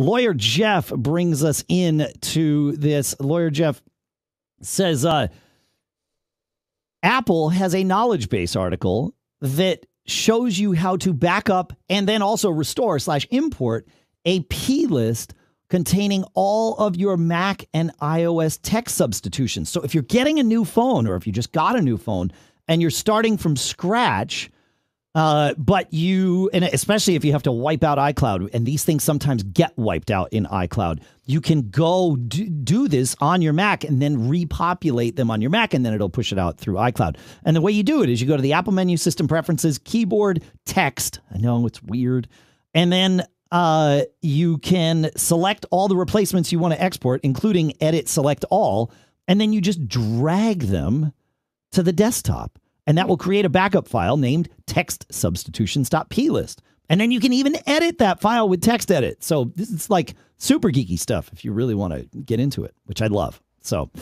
lawyer Jeff brings us in to this. Lawyer Jeff says uh, Apple has a knowledge base article that shows you how to back up and then also restore slash import a P list containing all of your Mac and iOS text substitutions. So if you're getting a new phone or if you just got a new phone and you're starting from scratch, uh, but you, and especially if you have to wipe out iCloud, and these things sometimes get wiped out in iCloud, you can go do, do this on your Mac and then repopulate them on your Mac, and then it'll push it out through iCloud. And the way you do it is you go to the Apple menu, System Preferences, Keyboard, Text. I know it's weird. And then uh, you can select all the replacements you want to export, including Edit Select All, and then you just drag them to the desktop and that will create a backup file named text textsubstitutions.plist. And then you can even edit that file with TextEdit. So this is like super geeky stuff if you really want to get into it, which I love. So,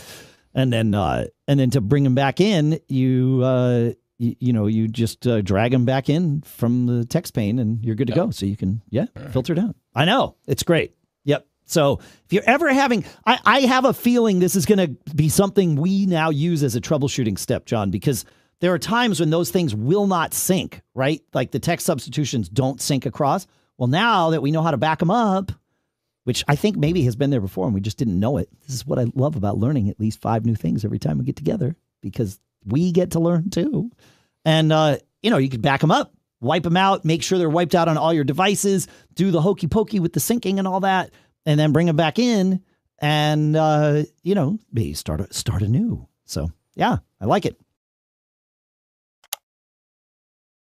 and then uh, and then to bring them back in, you uh, you, you know you just uh, drag them back in from the text pane, and you're good to yep. go. So you can yeah right. filter down. I know it's great. Yep. So if you're ever having, I, I have a feeling this is going to be something we now use as a troubleshooting step, John, because there are times when those things will not sync, right? Like the text substitutions don't sync across. Well, now that we know how to back them up, which I think maybe has been there before and we just didn't know it. This is what I love about learning at least five new things every time we get together because we get to learn too. And, uh, you know, you can back them up, wipe them out, make sure they're wiped out on all your devices, do the hokey pokey with the syncing and all that, and then bring them back in and, uh, you know, maybe start, start anew. So, yeah, I like it.